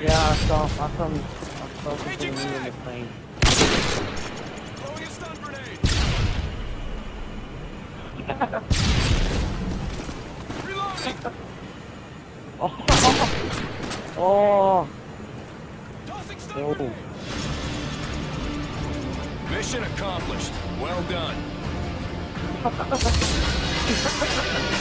Yeah, I saw, I saw, I saw something in the plane. Throwing a stun grenade. Reloading. Oh, oh, oh. Mission accomplished. Well done.